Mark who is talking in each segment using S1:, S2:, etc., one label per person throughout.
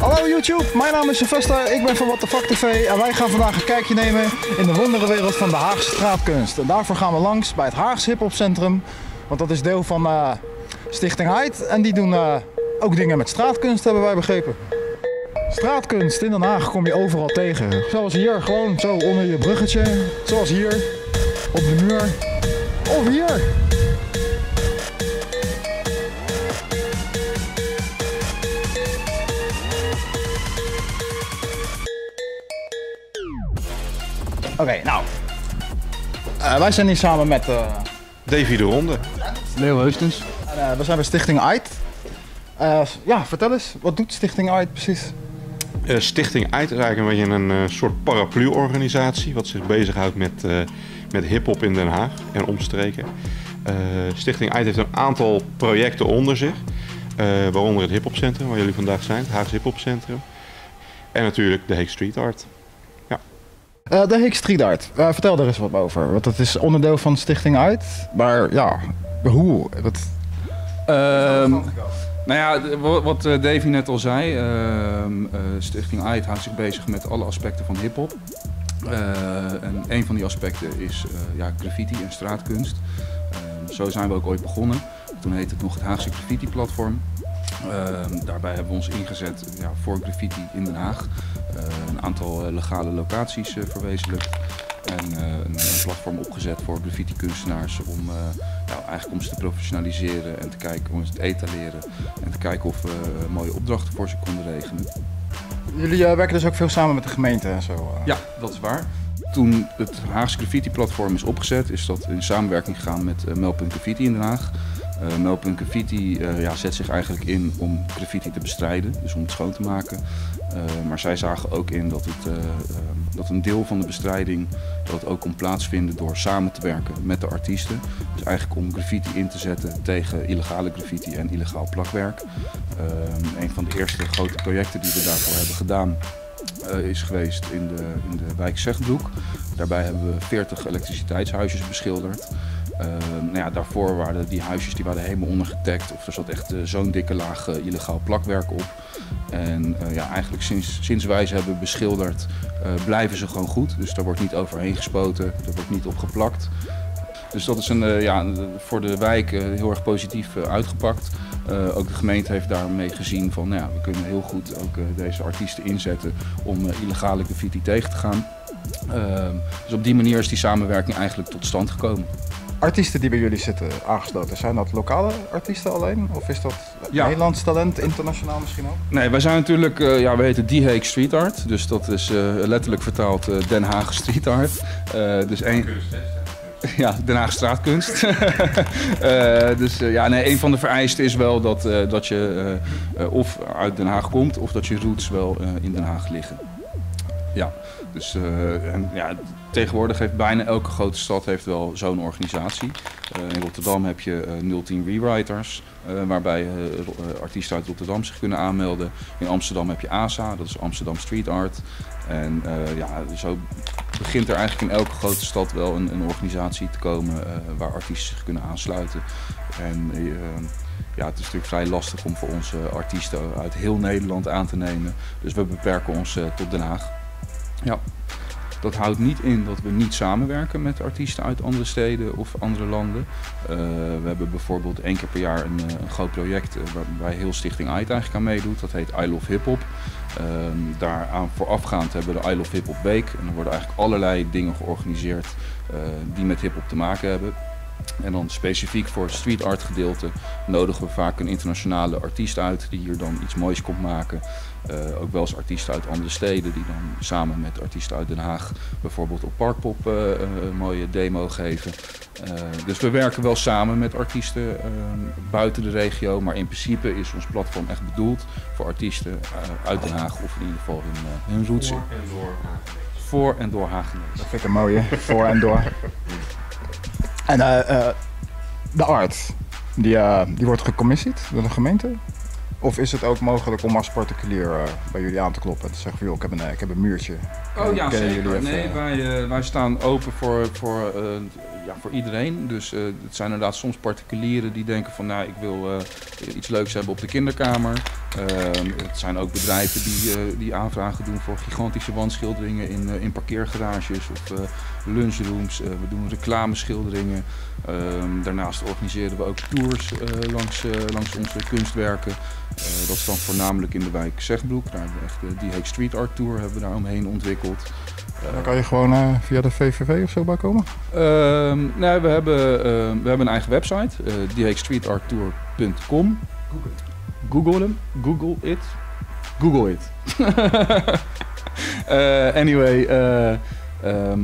S1: Hallo YouTube, mijn naam is Sylvester, ik ben van What the Fuck TV en wij gaan vandaag een kijkje nemen in de wonderenwereld van de Haagse straatkunst. En daarvoor gaan we langs bij het Haagse Hip Hop Centrum, want dat is deel van eh, Stichting Heid en die doen eh, ook dingen met straatkunst hebben wij begrepen. Straatkunst in Den Haag kom je overal tegen. Zoals hier, gewoon zo onder je bruggetje. Zoals hier, op de muur. Of hier. Oké, nou. Eh, wij zijn hier samen met... eh,
S2: Davy de Ronde.
S3: Leo Heustens.
S1: en, eh, we zijn bij Stichting AID. Eh, ja, vertel eens, wat doet Stichting AID precies?
S2: Eh, Stichting Uit is eigenlijk een beetje een soort paraplu-organisatie wat zich bezighoudt met, eh met hip-hop in Den Haag en omstreken. Eh, Stichting Uit heeft een aantal projecten onder zich, eh, waaronder het hip-hop centrum waar jullie vandaag zijn, het Haagse hip-hop centrum. En natuurlijk de Heek Street Art.
S1: Eh, de Heek Street. Eh, vertel er eens wat over. Want dat is onderdeel van Stichting AID. Maar ja, hoe? Dat...
S3: Ehm, nou ja, wat eh, Davy net al zei, ehm, eh, Stichting AID houdt zich bezig met alle aspecten van hip-hop. En een van die aspecten is ja, graffiti en straatkunst. Ehm, zo zijn we ook ooit begonnen. Toen heette het nog het Haagse Graffiti Platform. Ehm, daarbij hebben we ons ingezet ja, voor graffiti in Den Haag. Eh, een aantal eh, legale locaties eh, verwezenlijkt. En een, platform opgezet voor graffiti-kunstenaars om, eh, nou, eigenlijk om ze te professionaliseren en te kijken om ze te etaleren. En te kijken of we mooie opdrachten voor ze konden regelen.
S1: Jullie werken dus ook veel samen met de gemeente en zo.
S3: Ja, dat is waar. Toen het Haagse Graffiti-platform is opgezet, is dat in samenwerking gegaan met uh, Melpunt Graffiti in Den Haag. Uh, Graffiti eh, ja, zet zich eigenlijk in om graffiti te bestrijden, dus om het schoon te maken. Uh, maar zij zagen ook in dat, het, dat een deel van de bestrijding dat ook kon plaatsvinden door samen te werken met de artiesten. Dus eigenlijk om graffiti in te zetten tegen illegale graffiti en illegaal plakwerk. een van de eerste grote projecten die we daarvoor hebben gedaan is geweest in de, in de wijk Zegbroek. Daarbij hebben we 40 elektriciteitshuisjes beschilderd. Uh, nou ja, daarvoor waren die huisjes die waren helemaal ondergetagd of er zat echt uh, zo'n dikke laag uh, illegaal plakwerk op. En ja, eigenlijk sinds, sinds wij ze hebben beschilderd blijven ze gewoon goed. Dus daar wordt niet overheen gespoten, er wordt niet op geplakt. Dus dat is een, ja, voor de wijk heel erg positief uitgepakt. Ook de gemeente heeft daarmee gezien van nou ja, we kunnen heel goed ook deze artiesten inzetten om uh, illegale graffiti tegen te gaan. Ehm, dus op die manier is die samenwerking eigenlijk tot stand gekomen.
S1: Artiesten die bij jullie zitten aangesloten, zijn dat lokale artiesten alleen? Of is dat
S3: Ja.
S1: Nederlands talent, internationaal misschien ook?
S3: Nee, wij zijn natuurlijk, ja, we heten Die Hague Street Art. Dus dat is letterlijk vertaald Den Haag Street Art. dus één. Ja, Den Haag straatkunst. uh, dus uh, ja, nee, een van de vereisten is wel dat, uh, dat je of uit Den Haag komt of dat je roots wel in Den Haag liggen. Ja, dus en, ja, tegenwoordig heeft bijna elke grote stad heeft wel zo'n organisatie. in Rotterdam heb je 010 Rewriters, waarbij artiesten uit Rotterdam zich kunnen aanmelden. In Amsterdam heb je ASA, dat is Amsterdam Street Art. En ja, zo begint er eigenlijk in elke grote stad wel een, een organisatie te komen uh, waar artiesten zich kunnen aansluiten. En uh, ja, het is natuurlijk vrij lastig om voor onze artiesten uit heel Nederland aan te nemen. Dus we beperken ons uh, tot Den Haag. Ja. Dat houdt niet in dat we niet samenwerken met artiesten uit andere steden of andere landen. Uh, we hebben bijvoorbeeld één keer per jaar een, een groot project waarbij heel Stichting AID eigenlijk aan meedoet. Dat heet I Love Hip Hop. Uh, daaraan voorafgaand hebben we de I Love Hip Hop Week. En er worden eigenlijk allerlei dingen georganiseerd die met hip hop te maken hebben. En dan specifiek voor het street art gedeelte nodigen we vaak een internationale artiest uit die hier dan iets moois komt maken. Uh, ook wel eens artiesten uit andere steden die dan samen met artiesten uit Den Haag bijvoorbeeld op Parkpop uh, uh, een mooie demo geven. dus we werken wel samen met artiesten buiten de regio, maar in principe is ons platform echt bedoeld voor artiesten uit Den Haag of in ieder geval hun, hun roots.
S2: Voor en door
S3: Voor en door Hagenees.
S1: Dat vind ik een mooie, voor en door. En uh, de art, die, uh, die wordt gecommissied door de gemeente? Of is het ook mogelijk om als particulier uh, bij jullie aan te kloppen en te zeggen van joh, ik heb een, ik heb een muurtje.
S3: Oh ja, zeker. Nee, wij, wij staan open voor, voor ja, voor iedereen. Dus eh, het zijn inderdaad soms particulieren die denken van nou ik wil eh, iets leuks hebben op de kinderkamer. Ehm, het zijn ook bedrijven die, eh, die aanvragen doen voor gigantische wandschilderingen in, in parkeergarages of lunchrooms. We doen reclameschilderingen. Ehm, daarnaast organiseren we ook tours langs, langs onze kunstwerken. Dat is dan voornamelijk in de wijk Zegbroek. Daar hebben we echt Die Street Art Tour hebben we daar omheen ontwikkeld.
S1: Dan kan je gewoon via de VVV of zo bij komen.
S3: Nee, we hebben, ehm, we hebben een eigen website, uh, thehaguestreetarttour.com. Google hem. Google it. Google it. Eh, anyway, eh, ehm,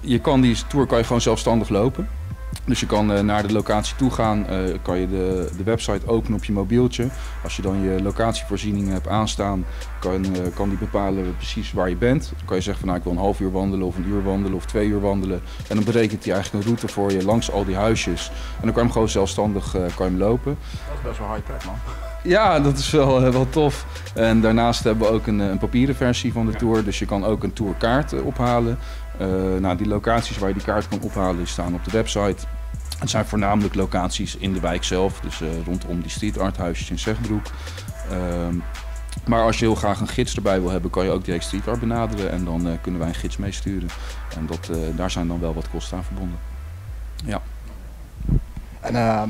S3: je kan die tour kan je gewoon zelfstandig lopen. Dus je kan eh, naar de locatie toe gaan, eh, kan je de, de website openen op je mobieltje. Als je dan je locatievoorzieningen hebt aanstaan, kan, eh, kan die bepalen precies waar je bent. Dan kan je zeggen van nou ik wil een half uur wandelen of een uur wandelen of twee uur wandelen. En dan berekent hij eigenlijk een route voor je langs al die huisjes. En dan kan je hem gewoon zelfstandig kan je hem lopen.
S1: Dat is best wel high-tech man.
S3: Ja, dat is wel, wel tof. En daarnaast hebben we ook een, een papieren versie van de tour. Dus je kan ook een tourkaart ophalen. Eh, nou, die locaties waar je die kaart kan ophalen die staan op de website. Het zijn voornamelijk locaties in de wijk zelf. Dus eh, rondom die street art huisjes in Zegbroek. Ehm, maar als je heel graag een gids erbij wil hebben, kan je ook direct street art benaderen. En dan eh, kunnen wij een gids meesturen. En dat, eh, daar zijn dan wel wat kosten aan verbonden.
S1: En eh,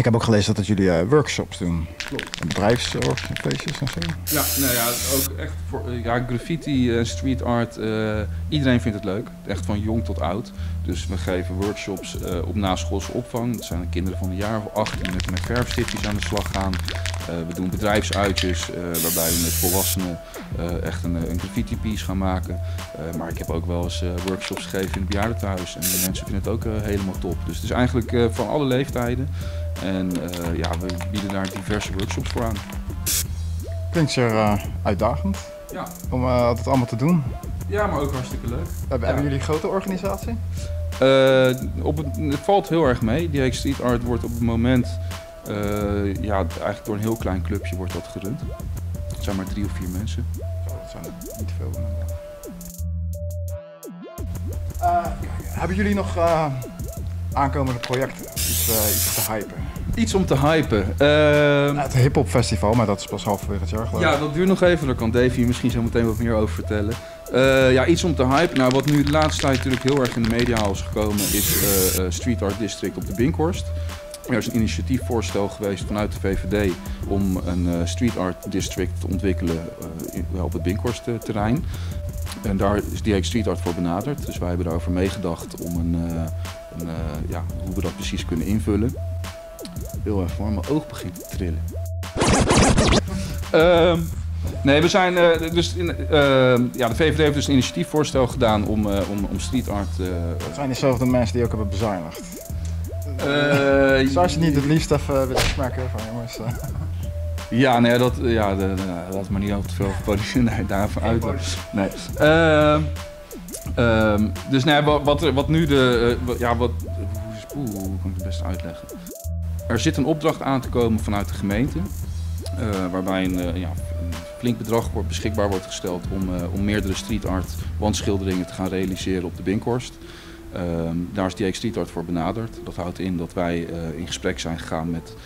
S1: ik heb ook gelezen dat jullie eh, workshops doen. Klopt. Bedrijfsfeestjes en zo.
S3: Ja, nou ja, ook echt voor eh, ja, graffiti en street art. eh, iedereen vindt het leuk. Echt van jong tot oud. Dus we geven workshops op naschoolse opvang. Dat zijn de kinderen van een jaar of acht die met, met verfstiftjes aan de slag gaan. We doen bedrijfsuitjes waarbij we met volwassenen echt een, een graffiti piece gaan maken. Maar ik heb ook wel eens workshops gegeven in het bejaardentehuis. En de mensen vinden het ook helemaal top. Dus het is eigenlijk van alle leeftijden. En eh, ja, we bieden daar diverse workshops voor aan.
S1: Klinkt zeer eh, uitdagend
S3: Ja.
S1: om eh, dat allemaal te doen.
S3: ja, maar ook hartstikke leuk.
S1: Hebben, jullie een grote organisatie?
S3: Op het, het valt heel erg mee. Die Hague Street Art wordt op het moment, ja, eigenlijk door een heel klein clubje wordt dat gerund. Het zijn maar drie of vier mensen.
S1: Dat zijn niet veel. hebben jullie nog aankomende projecten? Iets, eh, iets te hypen?
S3: Iets om te hypen. Eh,
S1: Het Hip Hop Festival, maar dat is pas halverwege het jaar geloof ik.
S3: ja, dat duurt nog even. Daar kan Davy misschien zo meteen wat meer over vertellen. Eh, ja, iets om te hypen. Nou, wat nu de laatste tijd natuurlijk heel erg in de media is gekomen, is eh, Street Art District op de Binkhorst. Er is een initiatiefvoorstel geweest vanuit de VVD om een street art district te ontwikkelen in- op het Binkhorst-terrein. En daar is Direct Street Art voor benaderd. Dus wij hebben daarover meegedacht om een, een, eh, ja, hoe we dat precies kunnen invullen. Heel erg warm, mijn oog begint te trillen. Ehm, nee, we zijn eh, dus in, ehm, ja, de VVD heeft dus een initiatiefvoorstel gedaan om, eh, om, om street art.
S1: Het zijn dezelfde mensen die ook hebben bezuinigd. Zou je niet het liefst even willen smaken van jongens?
S3: Ja, nee, dat, ja, de, de, laat maar niet over te veel nee, daarvan uit. Nee. Ehm, dus nee, wat, wat, nu de, eh, ja, wat, oeh, hoe kan ik het best uitleggen? Er zit een opdracht aan te komen vanuit de gemeente, eh, waarbij een, eh, ja, flink bedrag wordt, beschikbaar wordt gesteld om, om meerdere street art wandschilderingen te gaan realiseren op de Binkhorst. Ehm, daar is die Street Art voor benaderd. Dat houdt in dat wij in gesprek zijn gegaan met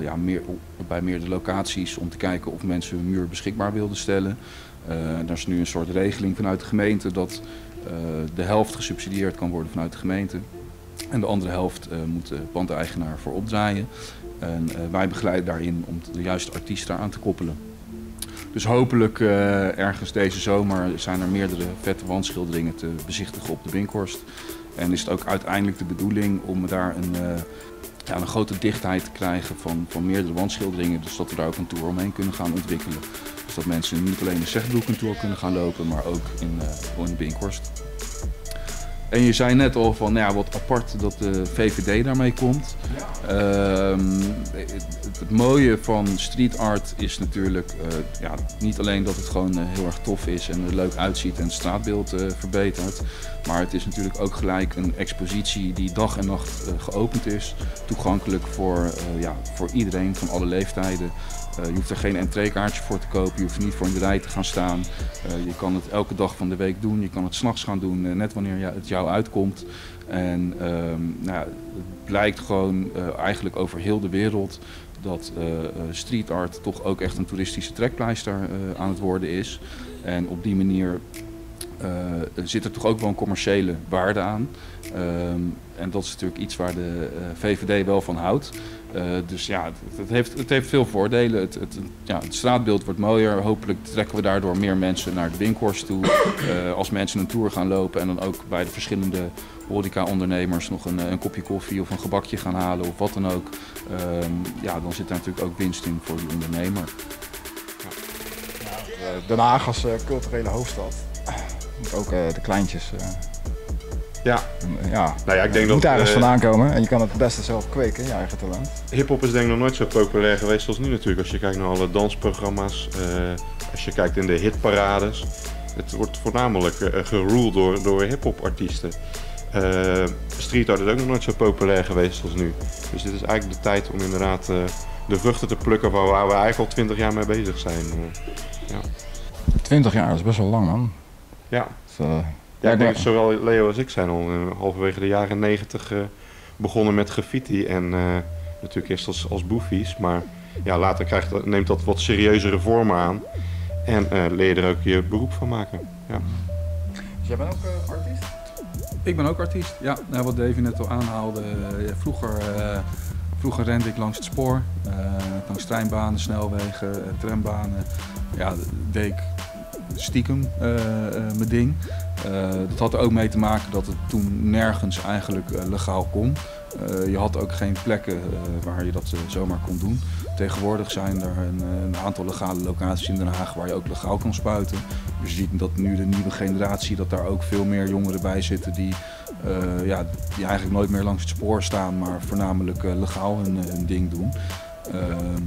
S3: ja, meer, bij meerdere locaties om te kijken of mensen hun muur beschikbaar wilden stellen. Eh daar is nu een soort regeling vanuit de gemeente dat eh, de helft gesubsidieerd kan worden vanuit de gemeente. En de andere helft eh, moet de pandeigenaar voor opdraaien. En eh, wij begeleiden daarin om de juiste artiest daar aan te koppelen. Dus hopelijk eh, ergens deze zomer zijn er meerdere vette wandschilderingen te bezichtigen op de Binkhorst. En is het ook uiteindelijk de bedoeling om daar een, eh, ja, een grote dichtheid te krijgen van, van meerdere wandschilderingen. Dus dat we daar ook een tour omheen kunnen gaan ontwikkelen. Dus dat mensen niet alleen in Zegbroek een tour kunnen gaan lopen, maar ook in, gewoon in Binkhorst. En je zei net al van, nou ja, wat apart dat de VVD daarmee komt. Ehm, het, het mooie van street art is natuurlijk eh, ja, niet alleen dat het gewoon eh, heel erg tof is en er leuk uitziet en het straatbeeld eh, verbetert. Maar het is natuurlijk ook gelijk een expositie die dag en nacht geopend is. Toegankelijk voor, ja, voor iedereen van alle leeftijden. Je hoeft er geen entreekaartje voor te kopen, je hoeft niet voor in de rij te gaan staan. je kan het elke dag van de week doen, je kan het s'nachts gaan doen, net wanneer het jou uitkomt. En ehm, nou, het blijkt gewoon eigenlijk over heel de wereld dat street art toch ook echt een toeristische trekpleister aan het worden is. En op die manier zit er toch ook wel een commerciële waarde aan. Ehm, en dat is natuurlijk iets waar de eh, VVD wel van houdt. Uh, dus ja, het, het, heeft, het heeft veel voordelen. Het, het, ja, het straatbeeld wordt mooier. Hopelijk trekken we daardoor meer mensen naar de Winkhorst toe. als mensen een tour gaan lopen en dan ook bij de verschillende horeca-ondernemers nog een, een, kopje koffie of een gebakje gaan halen of wat dan ook. Ehm, ja, dan zit daar natuurlijk ook winst in voor die ondernemer.
S1: Den Haag als culturele hoofdstad ook uh, de kleintjes. Uh,
S2: ja.
S1: ja.
S2: Nou ja, ik denk dat,
S1: moet ergens uh, vandaan komen en je kan het beste zelf kweken, je eigen talent.
S2: Hip-hop is denk ik nog nooit zo populair geweest als nu natuurlijk. Als je kijkt naar alle dansprogramma's, als je kijkt in de hitparades. Het wordt voornamelijk geruled door, door hip-hop artiesten. street art is ook nog nooit zo populair geweest als nu. Dus dit is eigenlijk de tijd om inderdaad de vruchten te plukken waar, waar we eigenlijk al 20 jaar mee bezig zijn.
S1: ja. 20 jaar, is best wel lang man.
S2: Ja. Dus, uh, ja, ik denk dat zowel Leo als ik zijn al uh, halverwege de jaren negentig uh, begonnen met graffiti. En natuurlijk eerst als, als boefies, maar ja, later krijgt, neemt dat wat serieuzere vormen aan. En leer je er ook je beroep van maken. Ja.
S1: Dus jij bent ook artiest?
S3: Ik ben ook artiest, ja. Nou, wat Davy net al aanhaalde. vroeger, vroeger rende ik langs het spoor. langs treinbanen, snelwegen, trambanen. Ja, deed ik stiekem uh, mijn ding. Uh, dat had er ook mee te maken dat het toen nergens eigenlijk legaal kon. je had ook geen plekken waar je dat zomaar kon doen. Tegenwoordig zijn er een, een, aantal legale locaties in Den Haag waar je ook legaal kan spuiten. Dus je ziet dat nu de nieuwe generatie, dat daar ook veel meer jongeren bij zitten die, ja, die eigenlijk nooit meer langs het spoor staan, maar voornamelijk legaal hun, hun, ding doen. Ehm,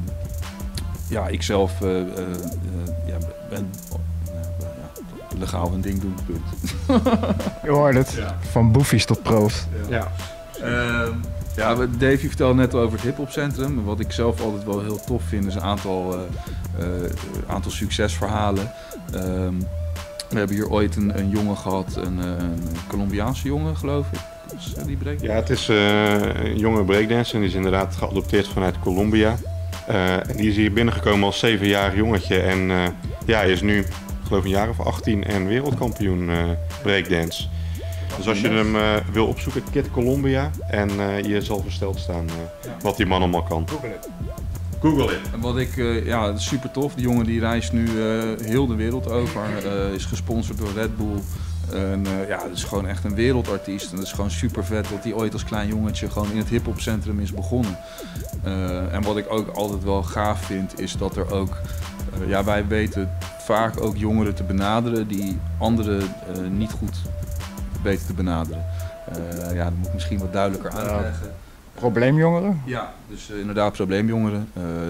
S3: ja, ik zelf ja, ben legaal een ding doen, punt.
S1: Je hoort het, van boefies tot pro's.
S3: Ja. Uh, ja, Davy vertelde net over het hiphopcentrum. Wat ik zelf altijd wel heel tof vind is een aantal, uh, uh, aantal succesverhalen. Ehm, we hebben hier ooit een, een jongen gehad, een, een Colombiaanse jongen geloof ik. Die
S2: Ja, het is een jonge breakdancer en die is inderdaad geadopteerd vanuit Colombia. en die is hier binnengekomen als zevenjarig jongetje en ja, hij is nu geloof een jaar of 18 en wereldkampioen uh, breakdance. Dus als je hem uh, wil opzoeken, Kid Columbia, en uh, je zal versteld staan wat die man allemaal kan.
S1: Google it.
S2: Google it.
S3: En wat ik, ja, super tof. Die jongen die reist nu heel de wereld over, is gesponsord door Red Bull. En ja, het is gewoon echt een wereldartiest. En het is gewoon super vet dat hij ooit als klein jongetje gewoon in het hip-hop centrum is begonnen. en wat ik ook altijd wel gaaf vind, is dat er ook. Ja, wij weten vaak ook jongeren te benaderen die anderen uh, niet goed weten te benaderen. Uh, ja, dat moet ik misschien wat duidelijker uitleggen.
S1: Probleemjongeren?
S3: Ja, dus uh, inderdaad probleemjongeren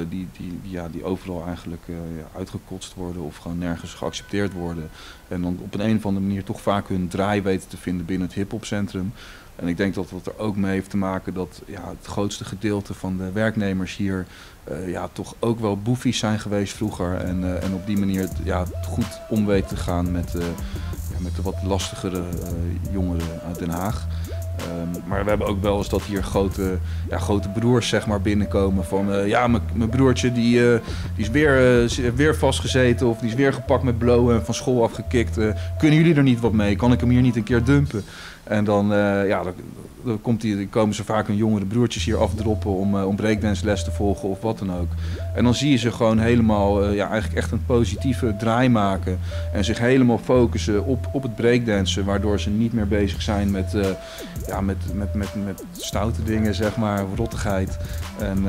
S3: die, die, die, ja, die overal eigenlijk ja, uitgekotst worden of gewoon nergens geaccepteerd worden. En dan op een, een of andere manier toch vaak hun draai weten te vinden binnen het hiphopcentrum. En ik denk dat dat er ook mee heeft te maken dat ja, het grootste gedeelte van de werknemers hier uh, ja, toch ook wel boefies zijn geweest vroeger. En, uh, en op die manier ja, goed om weet te gaan met, uh, ja, met de wat lastigere jongeren uit Den Haag. Um, maar we hebben ook wel eens dat hier grote, ja, grote broers zeg maar, binnenkomen van ja, mijn broertje die, die is weer, weer vastgezeten of die is weer gepakt met blowen en van school afgekikt. kunnen jullie er niet wat mee? Kan ik hem hier niet een keer dumpen? En dan, ja, dan, komt die, komen ze vaak hun jongere broertjes hier afdroppen om, uh, om breakdance te volgen of wat dan ook. En dan zie je ze gewoon helemaal, uh, ja, eigenlijk echt een positieve draai maken. En zich helemaal focussen op, op het breakdansen, waardoor ze niet meer bezig zijn met, ja, met, met, met, met stoute dingen, zeg maar, rottigheid. En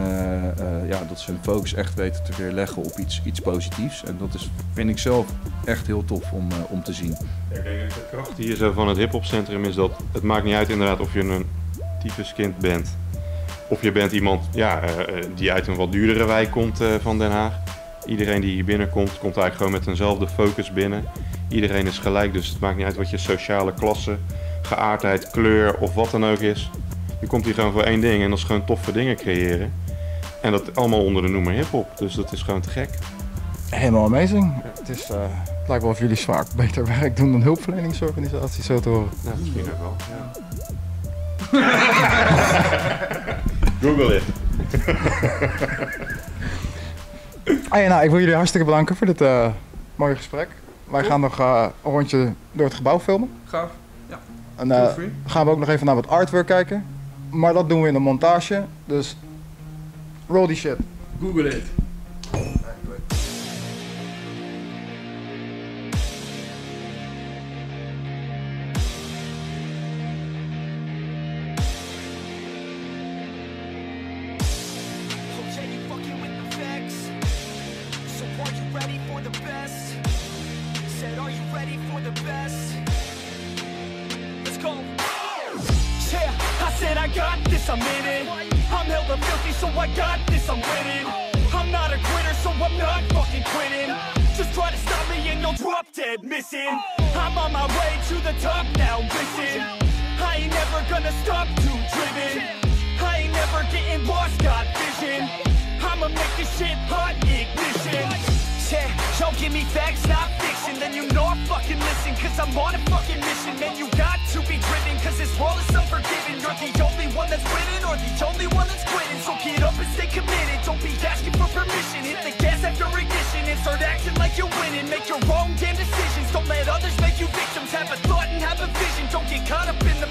S3: ja, dat ze hun focus echt weten te weerleggen op iets, iets positiefs. En dat is, vind ik zelf echt heel tof om, om te zien.
S2: De kracht hier zo van het hip-hopcentrum is dat het maakt niet uit inderdaad of je een tyfuskind bent. Of je bent iemand ja, uh, die uit een wat duurdere wijk komt uh, van Den Haag. Iedereen die hier binnenkomt, komt eigenlijk gewoon met eenzelfde focus binnen. Iedereen is gelijk, dus het maakt niet uit wat je sociale klasse, geaardheid, kleur of wat dan ook is. Je komt hier gewoon voor één ding en dat is gewoon toffe dingen creëren. En dat allemaal onder de noemer hip-hop. Dus dat is gewoon te gek.
S1: Helemaal amazing. Het, is, eh, het lijkt wel of jullie vaak beter werk doen dan hulpverleningsorganisaties, zo te horen.
S2: Nou, misschien ook wel. Ja. Google it.
S1: Ah, ja, nou, ik wil jullie hartstikke bedanken voor dit eh, mooie gesprek. Wij gaan nog eh, een rondje door het gebouw filmen.
S3: Gaaf.
S1: En eh,
S3: Feel free.
S1: gaan we ook nog even naar wat artwork kijken. Maar dat doen we in de montage. Dus roll die shit.
S3: Google it.
S4: Ready for the best? Let's go. Yeah, I said I got this, I'm in it. I'm hella filthy, so I got this, I'm winning. I'm not a quitter, so I'm not fucking quitting. Just try to stop me and you'll drop dead missing. I'm on my way to the top now, listen. I ain't never gonna stop too driven. I ain't never getting lost, got vision. I'ma make this shit hot ignition. Yeah, y'all give me facts, not listen Cause I'm on a fucking mission. Man, you got to be driven Cause this world is unforgiving. You're the only one that's winning Or the only one that's quitting. So get up and stay committed. Don't be asking for permission. Hit the gas after ignition And start acting like you're winning. Make your wrong damn decisions. Don't let others make you victims. Have a thought and have a vision. Don't get caught up in the